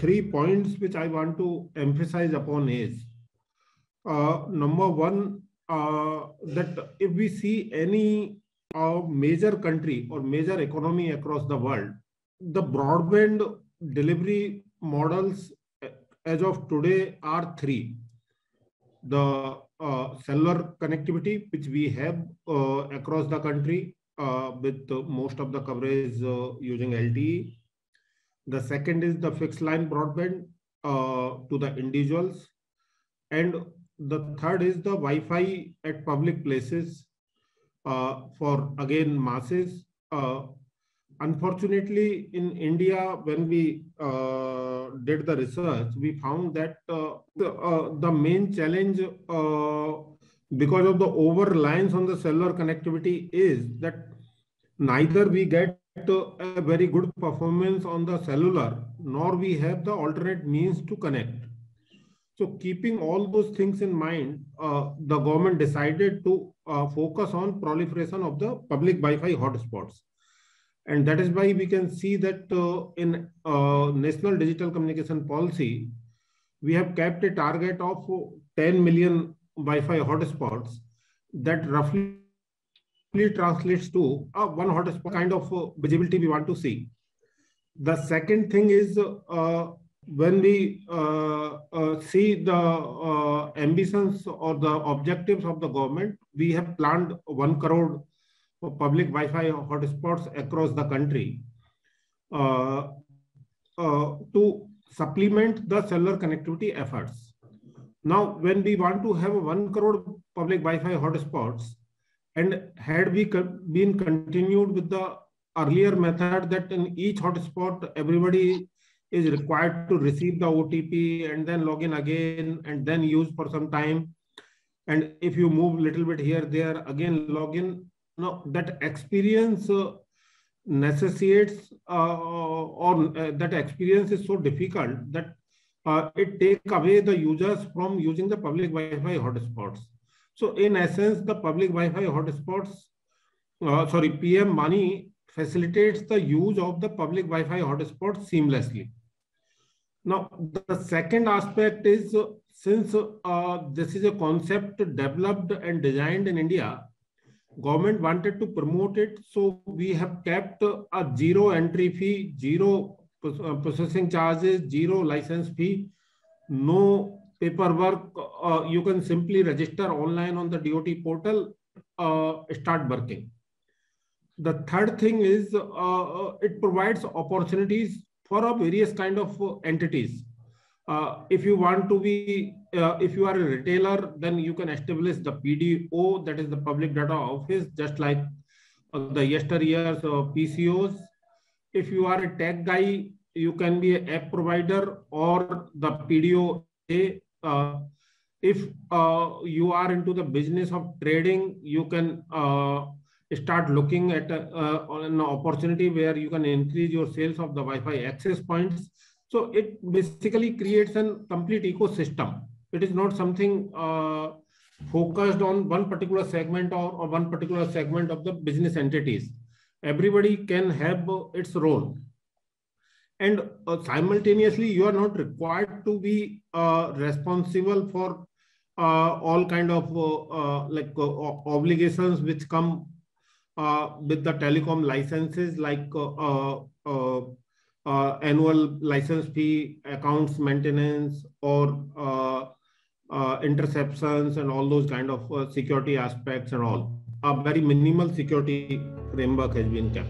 three points which I want to emphasize upon is uh, number one, uh, that if we see any uh, major country or major economy across the world, the broadband delivery models as of today are three. The uh, cellular connectivity, which we have uh, across the country uh, with most of the coverage using LTE. The second is the fixed line broadband to the individuals. And the third is the Wi-Fi at public places uh, for again masses. Uh, unfortunately, in India, when we uh, did the research, we found that uh, the, uh, the main challenge uh, because of the over reliance on the cellular connectivity is that neither we get a very good performance on the cellular, nor we have the alternate means to connect. So keeping all those things in mind, uh, the government decided to uh, focus on proliferation of the public Wi-Fi hotspots. And that is why we can see that uh, in uh, National Digital Communication Policy, we have kept a target of 10 million Wi-Fi hotspots that roughly translates to uh, one hotspot kind of uh, visibility we want to see. The second thing is uh, when we uh, uh, see the uh, ambitions or the objectives of the government, we have planned one crore public Wi-Fi hotspots across the country to supplement the cellular connectivity efforts. Now, when we want to have one crore public Wi-Fi hotspots, and had we been continued with the earlier method that in each hotspot everybody is required to receive the OTP and then log in again and then use for some time. And if you move a little bit here, there, again log in. Now that experience uh, necessitates uh, or uh, that experience is so difficult that uh, it take away the users from using the public Wi-Fi hotspots. So in essence, the public Wi-Fi hotspots, uh, sorry, PM WANI facilitates the use of the public Wi-Fi hotspots seamlessly. Now, the second aspect is uh, since uh, this is a concept developed and designed in India, government wanted to promote it. So we have kept a zero entry fee, zero uh, processing charges, zero license fee, no paperwork. Uh, you can simply register online on the DOT portal, uh, start working. The third thing is uh, it provides opportunities for a various kind of uh, entities. Uh, if you want to be, uh, if you are a retailer, then you can establish the PDO, that is the public data office, just like uh, the yesteryears PCOs. If you are a tech guy, you can be an app provider or the PDO. Uh, if uh, you are into the business of trading, you can start looking at uh, an opportunity where you can increase your sales of the Wi-Fi access points. So it basically creates a complete ecosystem. It is not something uh, focused on one particular segment or, or, one particular segment of the business entities. Everybody can have its role. And uh, simultaneously, you are not required to be uh, responsible for uh, all kind of uh, like obligations which come uh, with the telecom licenses like uh, uh, annual license fee, accounts maintenance, or interceptions and all those kind of security aspects and all. A very minimal security framework has been kept.